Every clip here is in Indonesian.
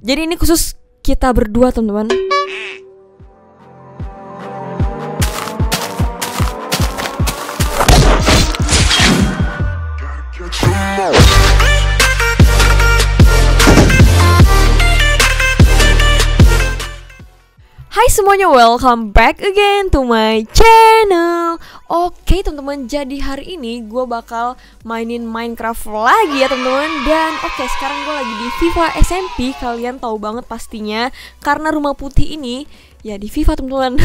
Jadi ini khusus kita berdua teman-teman. Hai semuanya, welcome back again to my channel. Oke teman-teman, jadi hari ini gue bakal mainin Minecraft lagi ya teman-teman. Dan oke, sekarang gue lagi di FIFA SMP Kalian tahu banget pastinya Karena rumah putih ini ya di FIFA teman-teman.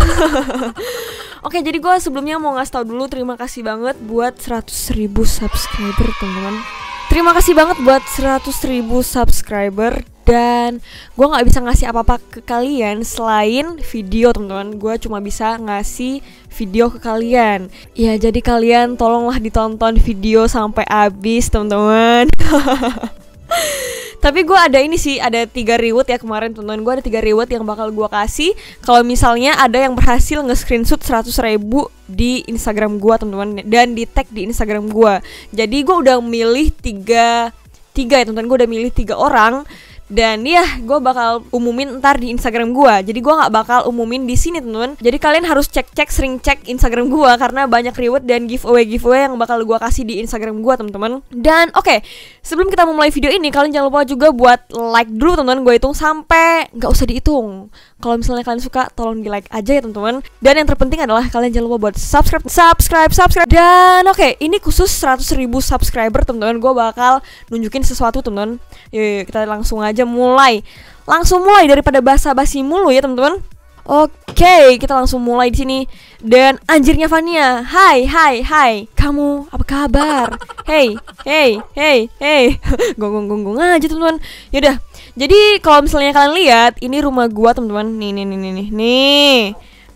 Oke, jadi gue sebelumnya mau ngasih tau dulu Terima kasih banget buat 100 ribu subscriber teman-teman. Terima kasih banget buat 100 ribu subscriber dan gue nggak bisa ngasih apa-apa ke kalian selain video teman-teman. Gue cuma bisa ngasih video ke kalian. Ya jadi kalian tolonglah ditonton video sampai habis teman-teman. Tapi gue ada ini sih ada tiga reward ya kemarin teman-teman. Gue ada tiga reward yang bakal gue kasih. Kalau misalnya ada yang berhasil nge-screenshot 100 ribu di Instagram gue teman-teman dan di tag di Instagram gue jadi gue udah milih tiga tiga ya teman-teman. Gue udah milih tiga orang dan ya gue bakal umumin ntar di Instagram gue jadi gue nggak bakal umumin di sini teman-teman. Jadi kalian harus cek cek sering cek Instagram gue karena banyak reward dan giveaway giveaway yang bakal gue kasih di Instagram gue teman-teman. Dan oke okay, sebelum kita memulai video ini kalian jangan lupa juga buat like dulu teman-teman. Gue hitung sampai nggak usah dihitung. Kalau misalnya kalian suka tolong di like aja ya teman-teman. Dan yang terpenting adalah kalian jangan lupa buat subscribe subscribe subscribe. Dan oke okay, ini khusus 100 ribu subscriber teman-teman. Gue bakal nunjukin sesuatu teman-teman. Yuk, kita langsung aja aja mulai. Langsung mulai daripada basa-basi mulu ya, teman-teman. Oke, kita langsung mulai di sini. Dan anjirnya Vania, hai, hai, hai, kamu apa kabar? Hey, hey, hey, hey, gonggong gonggong aja teman-teman. Yaudah, jadi kalau misalnya kalian lihat, ini rumah gua teman-teman. Nih, nih, nih, nih, nih, nih.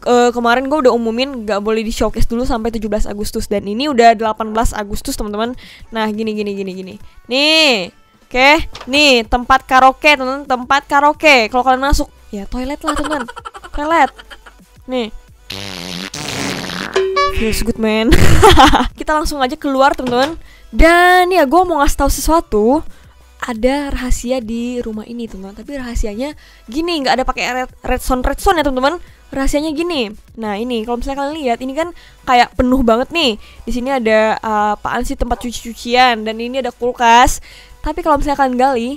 Uh, kemarin gue udah umumin gak boleh di showcase dulu sampai 17 Agustus dan ini udah 18 Agustus teman-teman. Nah gini gini gini gini. Nih Oke, nih tempat karaoke teman, tempat karaoke. Kalau kalian masuk, ya toilet lah teman, toilet. Nih. Feels good man. Kita langsung aja keluar teman-teman. Dan ya gue mau ngasih tahu sesuatu. Ada rahasia di rumah ini teman-teman. Tapi rahasianya gini, nggak ada pakai red redstone redstone ya teman-teman. Rahasianya gini. Nah ini kalau misalnya kalian lihat ini kan kayak penuh banget nih. Di sini ada uh, apaan sih tempat cuci-cucian dan ini ada kulkas tapi kalau misalnya kalian gali,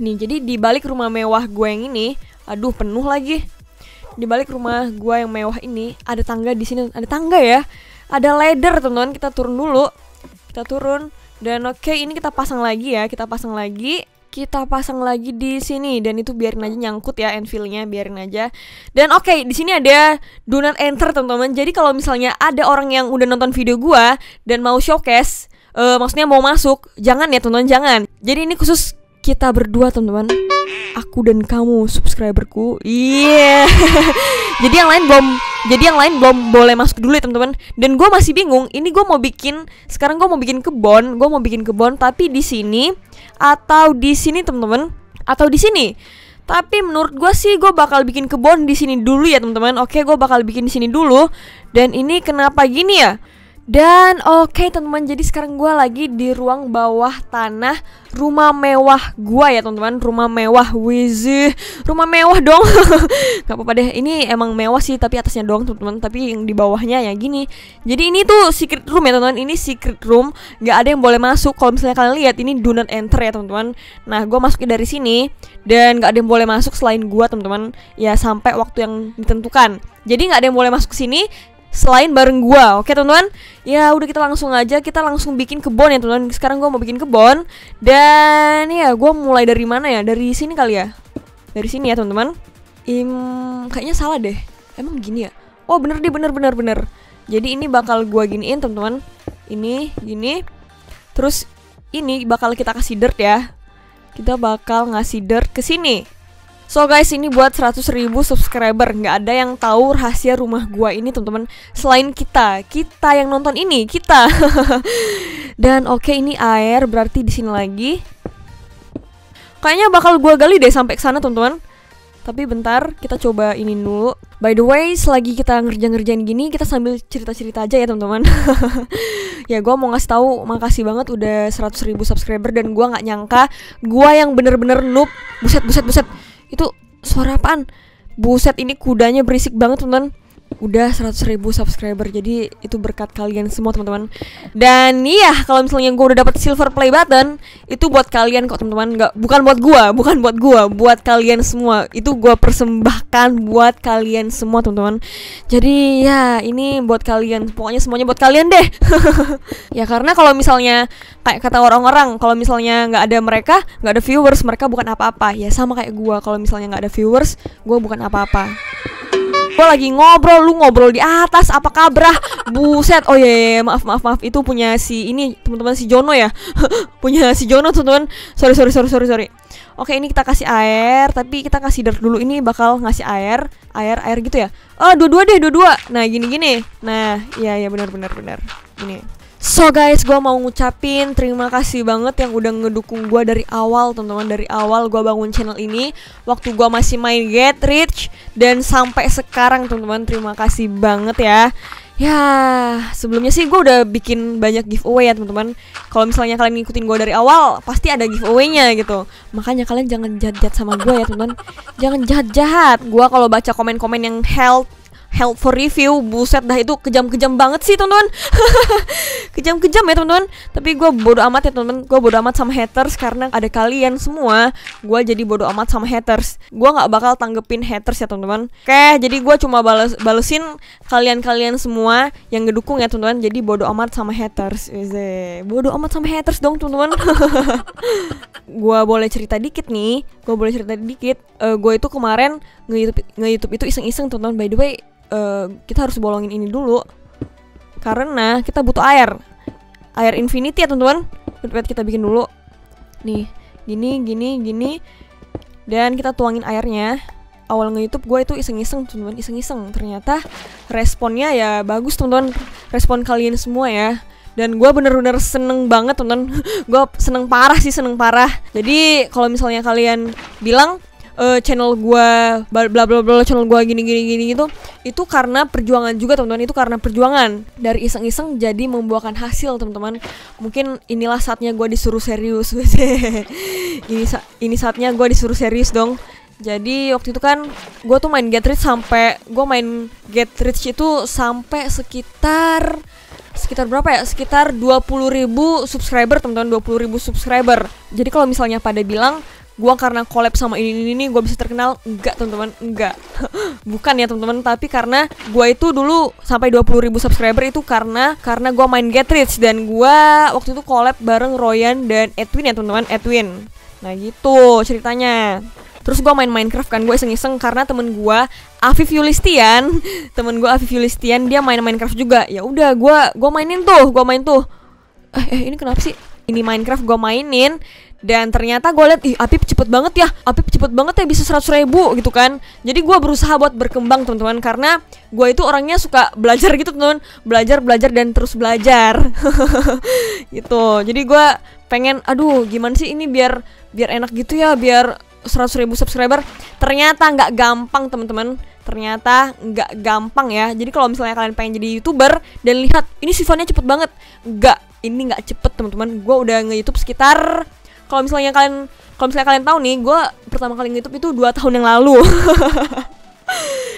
nih jadi di balik rumah mewah gue yang ini, aduh penuh lagi. Di balik rumah gue yang mewah ini ada tangga di sini, ada tangga ya. Ada ladder teman-teman, kita turun dulu. Kita turun. Dan oke okay, ini kita pasang lagi ya, kita pasang lagi. Kita pasang lagi di sini. Dan itu biarin aja nyangkut ya enfilnya biarin aja. Dan oke okay, di sini ada do not enter teman-teman. Jadi kalau misalnya ada orang yang udah nonton video gua dan mau showcase uh, maksudnya mau masuk jangan ya teman-teman jangan jadi ini khusus kita berdua teman-teman aku dan kamu subscriberku iya yeah. jadi yang lain belum jadi yang lain belum boleh masuk dulu ya teman-teman dan gue masih bingung ini gue mau bikin sekarang gue mau bikin kebon gue mau bikin kebon tapi di sini atau di sini teman-teman atau di sini tapi menurut gue sih gue bakal bikin kebon di sini dulu ya teman-teman. Oke, gue bakal bikin di sini dulu. Dan ini kenapa gini ya? Dan oke okay, teman-teman, jadi sekarang gue lagi di ruang bawah tanah rumah mewah gue ya teman-teman. Rumah mewah, wizih, rumah mewah dong. Gak apa-apa deh, ini emang mewah sih tapi atasnya doang teman-teman. Tapi yang di bawahnya ya gini. Jadi ini tuh secret room ya teman-teman, ini secret room. Gak ada yang boleh masuk, kalau misalnya kalian lihat ini do not enter ya teman-teman. Nah gue masuknya dari sini. Dan gak ada yang boleh masuk selain gue teman-teman. Ya sampai waktu yang ditentukan. Jadi gak ada yang boleh masuk ke sini selain bareng gua. Oke, teman-teman? Ya, udah kita langsung aja kita langsung bikin kebon ya, teman-teman. Sekarang gua mau bikin kebon dan ya gua mulai dari mana ya? Dari sini kali ya. Dari sini ya, teman-teman. Im kayaknya salah deh. Emang gini ya? Oh, bener deh, bener bener bener. Jadi ini bakal gua giniin, teman-teman. Ini gini. Terus ini bakal kita kasih dirt ya. Kita bakal ngasih dirt ke sini. So guys ini buat 100 ribu subscriber nggak ada yang tahu rahasia rumah gua ini teman-teman selain kita kita yang nonton ini kita dan oke okay, ini air berarti di sini lagi kayaknya bakal gua gali deh sampai ke sana teman-teman Tapi bentar, kita coba ini dulu. By the way, selagi kita ngerjain-ngerjain gini, kita sambil cerita-cerita aja ya teman-teman. ya gue mau ngasih tahu makasih banget udah 100 ribu subscriber dan gue nggak nyangka gue yang bener-bener noob. Buset, buset, buset. Itu suara apaan? Buset, ini kudanya berisik banget teman-teman udah 100 ribu subscriber jadi itu berkat kalian semua teman-teman. Dan iya kalau misalnya gue udah dapet silver play button itu buat kalian kok teman-teman. Nggak bukan buat gue bukan buat gue buat kalian semua. Itu gue persembahkan buat kalian semua teman-teman. Jadi ya ini buat kalian. Pokoknya semuanya buat kalian deh. Ya karena kalau misalnya kayak kata orang-orang kalau misalnya nggak ada mereka nggak ada viewers mereka bukan apa-apa. Ya sama kayak gue kalau misalnya nggak ada viewers gue bukan apa-apa gue lagi ngobrol lu ngobrol di atas apa kabrah? Buset. Oh iya, iya, iya. Maaf maaf maaf. Itu punya si ini teman-teman si Jono ya? Punya si Jono teman-teman. Sorry sorry sorry sorry sorry. Oke ini kita kasih air tapi kita kasih dirt dulu. Ini bakal ngasih air air air gitu ya? Oh dua-dua deh dua-dua. Nah gini gini nah iya iya benar benar benar. Ini So guys, gue mau ngucapin terima kasih banget yang udah ngedukung gue dari awal teman-teman. Dari awal gue bangun channel ini Waktu gue masih main Get Rich Dan sampai sekarang teman-teman terima kasih banget ya. Ya sebelumnya sih gue udah bikin banyak giveaway ya teman-teman. Kalau misalnya kalian ngikutin gue dari awal Pasti ada giveaway-nya gitu. Makanya kalian jangan jahat-jahat sama gue ya teman-teman. Jangan jahat-jahat. Gue kalau baca komen-komen yang health help for review. Buset dah itu kejam-kejam banget sih teman-teman. Kejam-kejam ya teman-teman. Tapi gue bodo amat ya teman-teman. Gue bodo amat sama haters karena ada kalian semua. Gue jadi bodo amat sama haters. Gue nggak bakal tanggepin haters ya teman-teman. Oke jadi gue cuma bales balesin kalian-kalian semua yang ngedukung ya teman-teman. Jadi bodo amat sama haters. Eze. bodo amat sama haters dong teman-teman. Gue boleh cerita dikit nih. Gue boleh cerita dikit. Uh, eh, gue itu kemarin nge-youtube nge-youtube itu iseng-iseng teman-teman. By the way uh, kita harus bolongin ini dulu. Karena kita butuh air. Air infinity ya teman-teman? Wait kita bikin dulu. Nih gini gini gini. Dan kita tuangin airnya. Awal nge-youtube gue itu iseng-iseng teman-teman iseng-iseng. Ternyata responnya ya bagus teman-teman. Respon kalian semua ya. Dan gue bener-bener seneng banget teman-teman. Gue seneng parah sih seneng parah. Jadi kalau misalnya kalian bilang uh, channel gua bla bla bla channel gua gini gini gini gitu itu karena perjuangan juga teman-teman. Itu karena perjuangan. Dari iseng-iseng jadi membuahkan hasil teman-teman. Mungkin inilah saatnya gua disuruh serius. Ini sa ini saatnya gua disuruh serius dong. Jadi waktu itu kan gue tuh main Get Rich sampai gue main Get Rich itu sampai sekitar sekitar berapa ya? Sekitar 20 ribu subscriber teman-teman. 20 ribu subscriber. Jadi kalau misalnya pada bilang gua karena collab sama ini ini, ini gue bisa terkenal. Enggak teman-teman enggak. Bukan ya teman-teman tapi karena gua itu dulu sampai 20 ribu subscriber itu karena karena gua main Get Rich dan gua waktu itu collab bareng Royan dan Edwin ya teman-teman Edwin. Nah gitu ceritanya. Terus gue main Minecraft kan gue iseng-iseng karena temen gue Afif Yulistian. Temen gue Afif Yulistian dia main Minecraft juga. Ya udah gue gue mainin tuh gue main tuh. Eh, eh ini kenapa sih ini Minecraft gue mainin dan ternyata gue liat ih Apip cepet banget ya Apip cepet banget ya bisa seratus ribu gitu kan. Jadi gue berusaha buat berkembang teman-teman karena gue itu orangnya suka belajar gitu teman belajar belajar dan terus belajar. Gitu. Jadi gue pengen aduh gimana sih ini biar biar enak gitu ya biar seratus ribu subscriber. Ternyata nggak gampang teman-teman ternyata nggak gampang ya. Jadi kalau misalnya kalian pengen jadi youtuber dan lihat ini sifatnya cepet banget. Nggak ini nggak cepet teman-teman. Gue udah nge YouTube sekitar kalau misalnya kalian kalau misalnya kalian tahu nih gue pertama kali nge-youtube itu dua tahun yang lalu.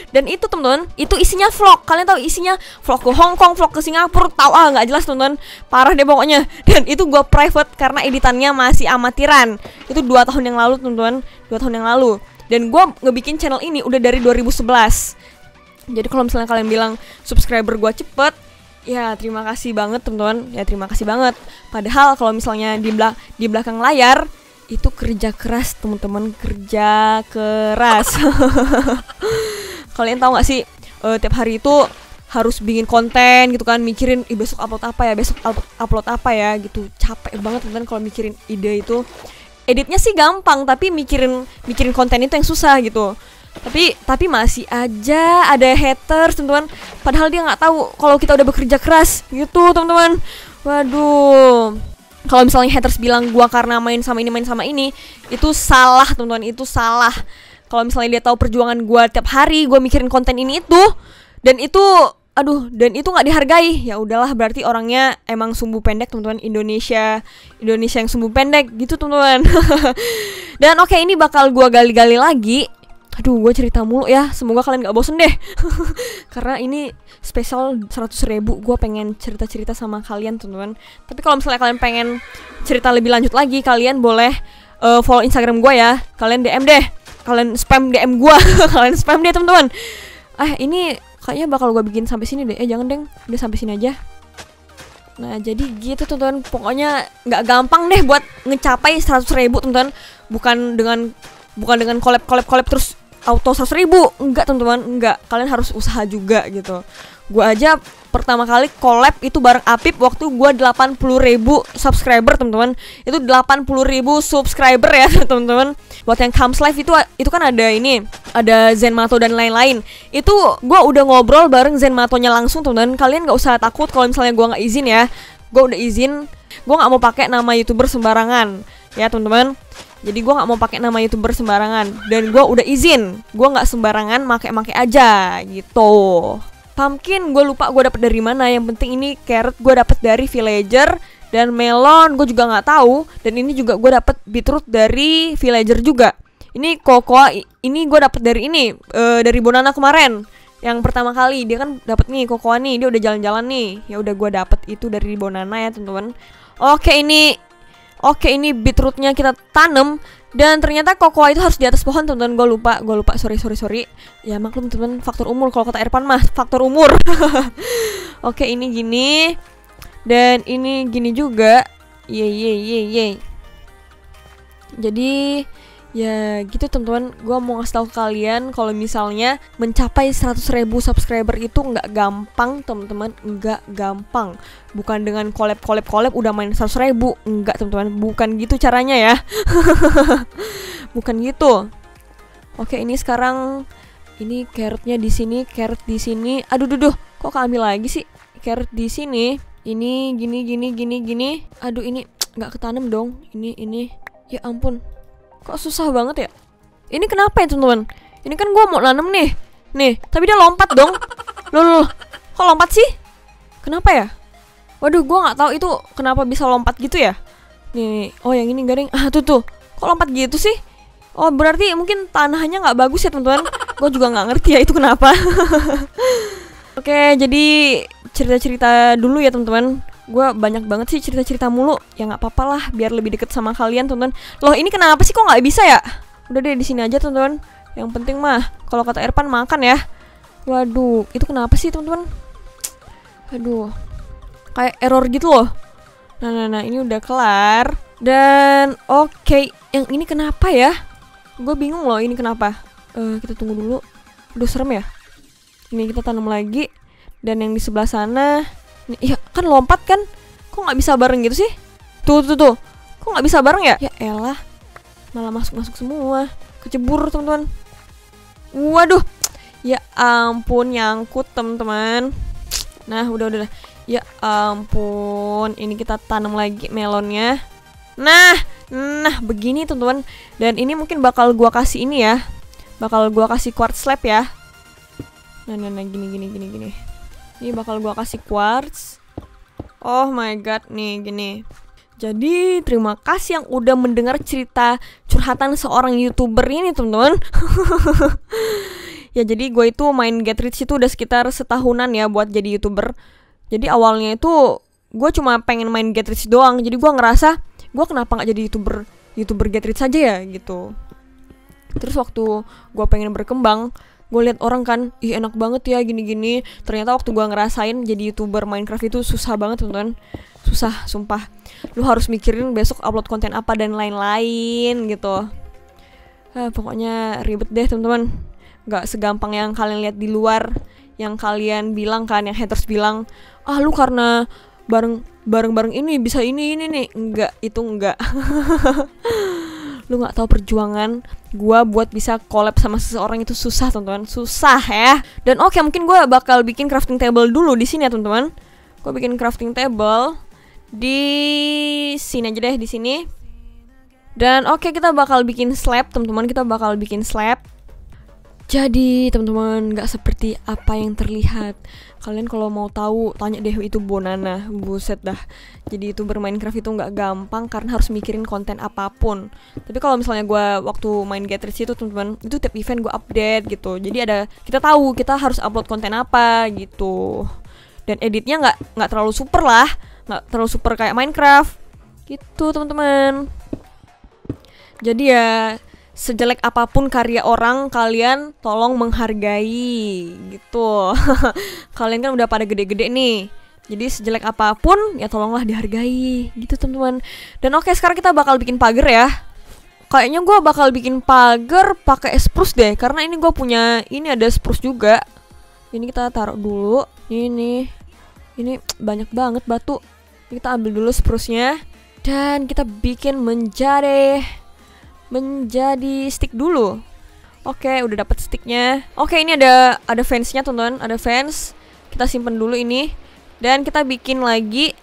Dan itu teman-teman itu isinya vlog. Kalian tahu isinya vlog ke Hong Kong vlog ke Singapura tahu ah nggak jelas teman-teman. Parah deh pokoknya. Dan itu gue private karena editannya masih amatiran. Itu dua tahun yang lalu teman-teman. Dua tahun yang lalu dan gue ngebikin channel ini udah dari 2011 jadi kalau misalnya kalian bilang subscriber gue cepet Ya terima kasih banget teman-teman. Ya terima kasih banget. Padahal kalau misalnya di, belak di belakang layar Itu kerja keras teman-teman. Kerja keras. Kalian tahu gak sih uh, Tiap hari itu harus bikin konten gitu kan mikirin besok upload apa ya? Besok upload apa ya? Gitu. Capek banget teman-teman kalau mikirin ide itu editnya sih gampang tapi mikirin mikirin konten itu yang susah gitu. Tapi tapi masih aja ada haters teman-teman. Padahal dia nggak tahu kalau kita udah bekerja keras gitu teman-teman. Waduh. Kalau misalnya haters bilang gua karena main sama ini main sama ini itu salah teman-teman. Itu salah. Kalau misalnya dia tahu perjuangan gue tiap hari gue mikirin konten ini itu dan itu aduh dan itu nggak dihargai. Ya udahlah berarti orangnya emang sumbu pendek teman-teman. Indonesia Indonesia yang sumbu pendek gitu teman-teman. Dan oke okay, ini bakal gua gali-gali lagi. Aduh gue cerita mulu ya. Semoga kalian gak bosen deh. Karena ini spesial 100 ribu. Gue pengen cerita-cerita sama kalian teman-teman. Tapi kalau misalnya kalian pengen cerita lebih lanjut lagi kalian boleh uh, follow instagram gue ya. Kalian dm deh. Kalian spam dm gue kalian spam deh teman-teman. Ah ini kayaknya bakal gue bikin sampai sini deh. Eh jangan deng. Udah sampai sini aja. Nah jadi gitu teman-teman. Pokoknya nggak gampang deh buat ngecapai 100 ribu teman-teman. Bukan dengan bukan dengan collab collab collab terus auto 100 ribu. Enggak teman-teman. Enggak kalian harus usaha juga gitu gue aja pertama kali collab itu bareng Apip waktu gue 80 ribu subscriber teman-teman. Itu 80 ribu subscriber ya teman-teman. Buat yang comes live itu itu kan ada ini ada Zenmato dan lain-lain. Itu gue udah ngobrol bareng Zenmatonya langsung teman-teman. Kalian nggak usah takut kalau misalnya gue nggak izin ya. Gue udah izin gue nggak mau pakai nama youtuber sembarangan ya teman-teman. Jadi gue nggak mau pakai nama youtuber sembarangan. Dan gue udah izin gue nggak sembarangan make-make aja gitu pumpkin gue lupa gue dapet dari mana. Yang penting ini carrot gue dapet dari villager dan melon gue juga nggak tahu. Dan ini juga gue dapet beetroot dari villager juga. Ini cocoa ini gue dapet dari ini uh, dari bonana kemarin. Yang pertama kali dia kan dapet nih cocoa nih dia udah jalan-jalan nih. Ya udah gue dapet itu dari bonana ya teman-teman. Oke ini oke ini beetrootnya kita tanam. Dan ternyata cocoa itu harus di atas pohon teman-teman. Gue lupa gue lupa. Sorry sorry sorry. Ya maklum teman faktor umur. Kalau kata Irfan mah faktor umur. Oke ini gini. Dan ini gini juga. Ye ye ye ye. Jadi ya gitu teman-teman. Gue mau ngasih tahu kalian kalau misalnya mencapai 100 ribu subscriber itu nggak gampang teman-teman. Nggak gampang. Bukan dengan collab collab collab udah main 100 ribu. Nggak teman-teman. Bukan gitu caranya ya. Bukan gitu. Oke ini sekarang ini carrotnya di sini carrot di sini. Aduh duh, duh. Kok keambil lagi sih? Carrot di sini. Ini gini gini gini gini. Aduh ini nggak ketanam dong. Ini ini. Ya ampun kok susah banget ya? Ini kenapa ya teman-teman? Ini kan gue mau nanam nih. Nih tapi dia lompat dong. Loh loh kok lompat sih? Kenapa ya? Waduh gue nggak tahu itu kenapa bisa lompat gitu ya? Nih, nih. oh yang ini garing. Ah tuh tuh. Kok lompat gitu sih? Oh berarti mungkin tanahnya nggak bagus ya teman-teman? Gue juga nggak ngerti ya itu kenapa. Oke, jadi cerita-cerita dulu ya teman-teman. Gue banyak banget sih cerita-cerita mulu. Ya nggak apa-apa lah, biar lebih deket sama kalian teman-teman. Loh ini kenapa sih kok nggak bisa ya? Udah deh di sini aja teman-teman. Yang penting mah, kalau kata Irfan makan ya. Waduh, itu kenapa sih teman-teman? Aduh, kayak error gitu loh. Nah, nah, nah, ini udah kelar. Dan oke, okay. yang ini kenapa ya? Gue bingung loh, ini kenapa? Uh, kita tunggu dulu. Udah serem ya? ini kita tanam lagi dan yang di sebelah sana ini, ya kan lompat kan? Kok nggak bisa bareng gitu sih? Tuh tuh tuh. Kok nggak bisa bareng ya? Ya elah malah masuk masuk semua. Kecebur teman-teman. Waduh. Ya ampun nyangkut teman-teman. Nah udah udah ya ampun ini kita tanam lagi melonnya. Nah nah begini teman-teman. Dan ini mungkin bakal gua kasih ini ya. Bakal gua kasih quartz slab ya. Nah, nah, nah, gini, gini, gini, gini. Ini bakal gua kasih quartz. Oh my god, nih, gini. Jadi, terima kasih yang udah mendengar cerita curhatan seorang youtuber ini, teman-teman. ya, jadi gue itu main Get Rich itu udah sekitar setahunan ya buat jadi youtuber. Jadi awalnya itu gue cuma pengen main Get Rich doang. Jadi gue ngerasa gue kenapa nggak jadi youtuber youtuber Get Rich aja ya gitu. Terus waktu gue pengen berkembang, gue liat orang kan ih enak banget ya gini-gini. Ternyata waktu gue ngerasain jadi youtuber Minecraft itu susah banget teman-teman. Susah sumpah. Lu harus mikirin besok upload konten apa dan lain-lain gitu. Ah, pokoknya ribet deh teman-teman. Nggak segampang yang kalian lihat di luar yang kalian bilang kan yang haters bilang ah lu karena bareng bareng bareng ini bisa ini ini nih. Enggak itu enggak lu nggak tahu perjuangan gue buat bisa collab sama seseorang itu susah teman-teman. Susah ya. Dan oke okay, mungkin gue bakal bikin crafting table dulu di sini ya teman-teman. Gue bikin crafting table di sini aja deh di sini. Dan oke okay, kita bakal bikin slab teman-teman. Kita bakal bikin slab Jadi teman-teman nggak seperti apa yang terlihat. Kalian kalau mau tahu tanya deh itu Bonana, buset dah. Jadi itu bermain Minecraft itu nggak gampang karena harus mikirin konten apa pun. Tapi kalau misalnya gue waktu main Get Rich itu teman-teman itu tiap event gue update gitu. Jadi ada kita tahu kita harus upload konten apa gitu. Dan editnya nggak nggak terlalu super lah, nggak terlalu super kayak Minecraft gitu teman-teman. Jadi ya sejelek apa pun karya orang kalian tolong menghargai gitu. Kalian kan udah pada gede-gede nih. Jadi sejelek apa pun ya tolonglah dihargai gitu teman-teman. Dan oke sekarang kita bakal bikin pagar ya. Kayaknya gue bakal bikin pagar pakai spruce deh karena ini gue punya ini ada spruce juga. Ini kita taruh dulu. Ini ini banyak banget batu. Ini kita ambil dulu spruce-nya. Dan kita bikin menjadi menjadi stick dulu. Oke, udah dapat sticknya. Oke, ini ada ada fansnya teman-teman, ada fans. Kita simpen dulu ini dan kita bikin lagi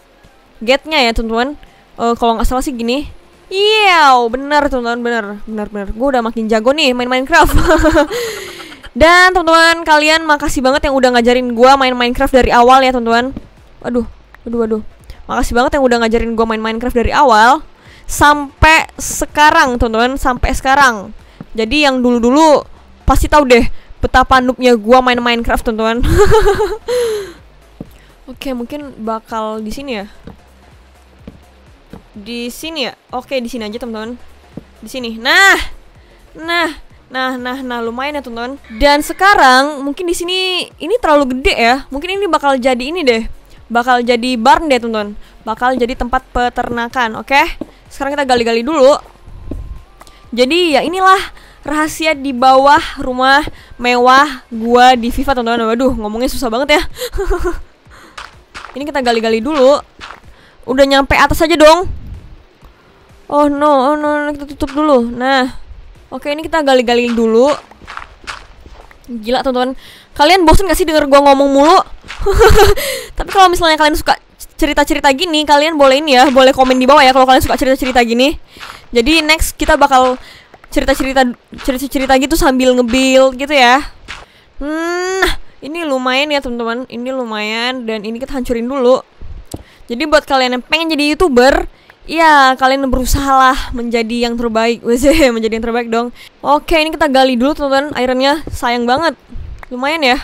gate-nya ya teman-teman. Uh, kalau nggak salah sih gini. Iya, benar teman-teman, benar, benar, benar. Gue udah makin jago nih main Minecraft. dan teman-teman kalian makasih banget yang udah ngajarin gue main Minecraft dari awal ya teman-teman. Waduh, waduh, waduh. Makasih banget yang udah ngajarin gue main Minecraft dari awal sampai sekarang teman-teman sampai sekarang. Jadi yang dulu-dulu pasti tahu deh betapa noobnya gua main Minecraft teman-teman. Oke mungkin bakal di sini ya? Di sini ya? Oke di sini aja teman-teman. Di sini. Nah nah nah nah nah lumayan ya teman-teman. Dan sekarang mungkin di sini ini terlalu gede ya. Mungkin ini bakal jadi ini deh. Bakal jadi barn deh teman-teman. Bakal jadi tempat peternakan oke? okay? Sekarang kita gali-gali dulu. Jadi ya inilah rahasia di bawah rumah mewah gua di FIFA teman-teman. Waduh, ngomongnya susah banget ya. Ini kita gali-gali dulu. Udah nyampe atas aja dong. Oh no, oh no, kita tutup dulu. Nah, oke ini kita gali-gali dulu. Gila teman-teman. Kalian bosen gak sih denger gua ngomong mulu? Tapi kalau misalnya kalian suka cerita-cerita gini kalian boleh ini ya boleh komen di bawah ya kalau kalian suka cerita-cerita gini jadi next kita bakal cerita-cerita cerita-cerita gitu sambil ngebuild gitu ya hmm ini lumayan ya teman-teman ini lumayan dan ini kita hancurin dulu jadi buat kalian yang pengen jadi youtuber Iya, kalian berusaha lah menjadi yang terbaik. Wes, menjadi yang terbaik dong. Oke, ini kita gali dulu, teman-teman. Ironnya sayang banget. Lumayan ya.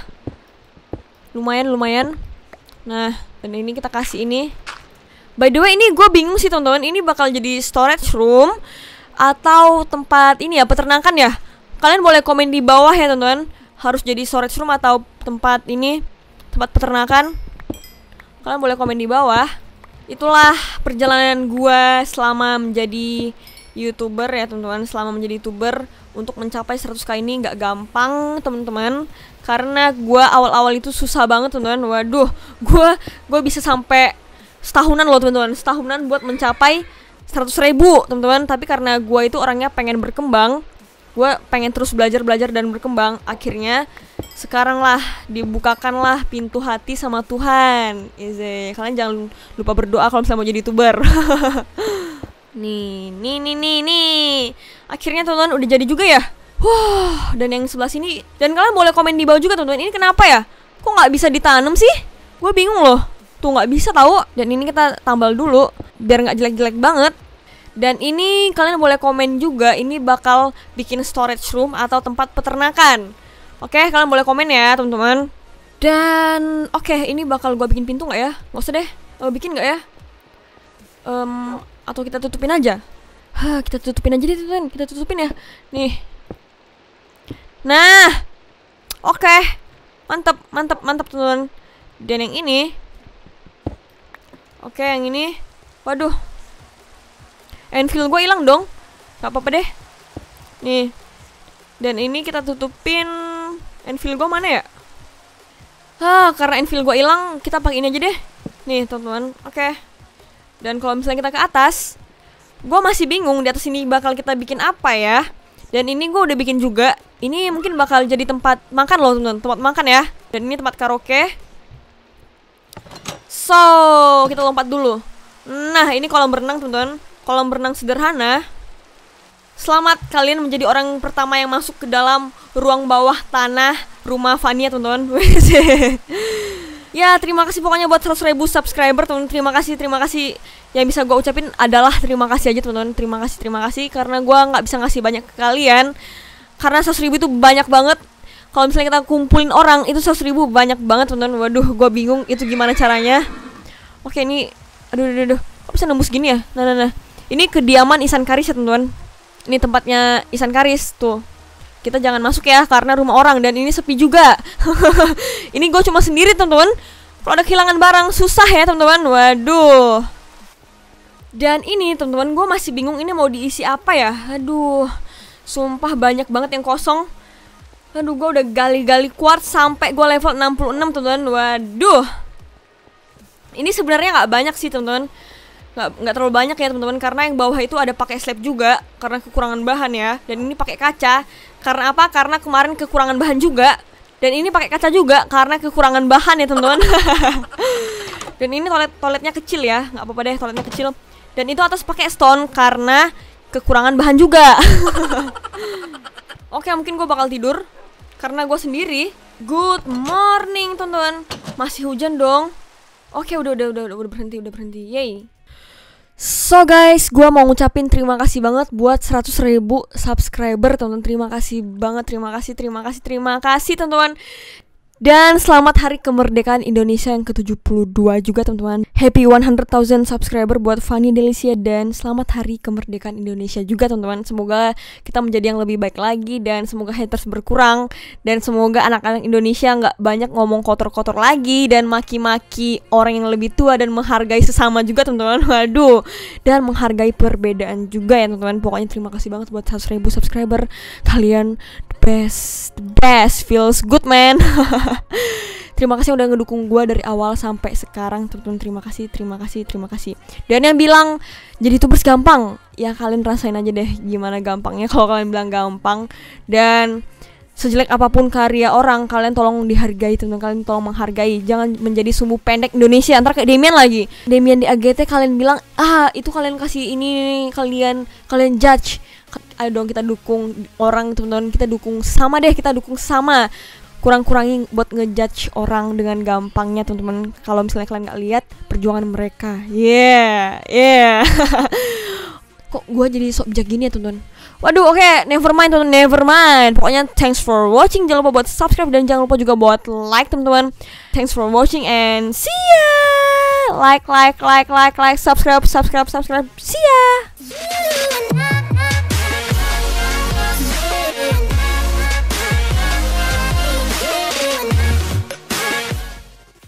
Lumayan, lumayan. Nah, dan ini kita kasih ini. By the way ini gue bingung sih teman-teman Ini bakal jadi storage room Atau tempat ini ya peternakan ya? Kalian boleh komen di bawah ya teman-teman Harus jadi storage room atau tempat ini Tempat peternakan. Kalian boleh komen di bawah. Itulah perjalanan gue selama menjadi youtuber ya teman-teman Selama menjadi youtuber. Untuk mencapai 100k ini nggak gampang teman-teman karena gue awal-awal itu susah banget teman-teman. Waduh gue gue bisa sampai setahunan loh teman-teman. Setahunan buat mencapai 100 ribu teman-teman. Tapi karena gue itu orangnya pengen berkembang gue pengen terus belajar belajar dan berkembang. Akhirnya sekarang lah dibukakanlah pintu hati sama Tuhan. Ize kalian jangan lupa berdoa kalau misalnya mau jadi youtuber. Nih nih nih nih nih. Akhirnya teman-teman udah jadi juga ya Wah, dan yang sebelah sini dan kalian boleh komen di bawah juga teman-teman. Ini kenapa ya? Kok nggak bisa ditanam sih? Gue bingung loh. Tuh nggak bisa tahu. Dan ini kita tambal dulu biar nggak jelek-jelek banget. Dan ini kalian boleh komen juga. Ini bakal bikin storage room atau tempat peternakan. Oke, kalian boleh komen ya teman-teman. Dan oke, ini bakal gue bikin pintu nggak ya? Gak usah deh. Oh, bikin nggak ya? Um, atau kita tutupin aja? Hah, kita tutupin aja deh teman. Kita tutupin ya. Nih, Nah, oke, okay. mantap, mantap, mantap teman. Dan yang ini, oke, okay, yang ini, waduh, Enfield gue hilang dong. Gak apa-apa deh. Nih, dan ini kita tutupin Enfield gue mana ya? Hah, karena Enfield gue hilang, kita pakai ini aja deh. Nih, teman-teman, oke. Okay. Dan kalau misalnya kita ke atas, gue masih bingung di atas ini bakal kita bikin apa ya. Dan ini gue udah bikin juga ini mungkin bakal jadi tempat makan loh teman-teman, tempat makan ya. Dan ini tempat karaoke. So, kita lompat dulu. Nah, ini kolam berenang teman-teman. Kolam berenang sederhana. Selamat kalian menjadi orang pertama yang masuk ke dalam ruang bawah tanah rumah Fania teman-teman. ya terima kasih pokoknya buat 100 ribu subscriber teman terima kasih terima kasih. Yang bisa gue ucapin adalah terima kasih aja teman-teman. Terima kasih terima kasih. Karena gue nggak bisa ngasih banyak ke kalian. Karena 100 ribu itu banyak banget. Kalau misalnya kita kumpulin orang itu 100 ribu banyak banget teman-teman. Waduh gue bingung itu gimana caranya. Oke ini aduh aduh aduh. Kok bisa nembus gini ya? Nah nah nah. Ini kediaman Isan Karis ya teman-teman. Ini tempatnya Isan Karis tuh kita jangan masuk ya karena rumah orang dan ini sepi juga. Ini gue cuma sendiri teman-teman. Kalau ada kehilangan barang susah ya teman-teman. Waduh. Dan ini teman-teman gue masih bingung ini mau diisi apa ya. Aduh sumpah banyak banget yang kosong. Aduh gue udah gali-gali kuat sampai gue level 66 teman-teman. Waduh. Ini sebenarnya nggak banyak sih teman-teman nggak nggak terlalu banyak ya teman-teman. Karena yang bawah itu ada pakai slab juga karena kekurangan bahan ya. Dan ini pakai kaca. Karena apa? Karena kemarin kekurangan bahan juga. Dan ini pakai kaca juga karena kekurangan bahan ya teman-teman. Dan ini toilet toiletnya kecil ya. Nggak apa-apa deh toiletnya kecil. Dan itu atas pakai stone karena kekurangan bahan juga. Oke mungkin gue bakal tidur. Karena gue sendiri. Good morning teman-teman. Masih hujan dong. Oke udah udah udah udah berhenti udah berhenti. Yay So guys, gue mau ngucapin terima kasih banget buat 100 ribu subscriber teman-teman. Terima kasih banget, terima kasih, terima kasih, terima kasih teman-teman dan selamat hari kemerdekaan Indonesia yang ke-72 juga teman-teman. Happy 100,000 subscriber buat Fanny Delicia Dan selamat hari kemerdekaan Indonesia juga teman-teman. Semoga kita menjadi yang lebih baik lagi Dan semoga haters berkurang Dan semoga anak-anak Indonesia nggak banyak ngomong kotor-kotor lagi Dan maki-maki orang yang lebih tua Dan menghargai sesama juga teman-teman. Waduh. Dan menghargai perbedaan juga ya teman-teman. Pokoknya terima kasih banget buat 100 ribu subscriber Kalian best, best, feels good man. Terima kasih udah ngedukung gue dari awal sampai sekarang teman-teman terima kasih terima kasih terima kasih. Dan yang bilang jadi tubers gampang. Ya kalian rasain aja deh gimana gampangnya kalau kalian bilang gampang. Dan sejelek apa pun karya orang kalian tolong dihargai teman kalian tolong menghargai. Jangan menjadi sumbu pendek Indonesia. Antar kayak Demian lagi. Demian di AGT kalian bilang ah itu kalian kasih ini kalian kalian judge ayo dong kita dukung orang teman-teman. Kita dukung sama deh kita dukung sama. Kurang-kurangin buat ngejudge orang dengan gampangnya teman-teman. Kalau misalnya kalian nggak lihat perjuangan mereka. Yeah yeah. Kok gue jadi sok bijak gini ya teman-teman? Waduh oke. Okay, never mind teman never mind. Pokoknya thanks for watching. Jangan lupa buat subscribe dan jangan lupa juga buat like teman-teman. Thanks for watching and see ya. Like like like like like. Subscribe subscribe subscribe. See ya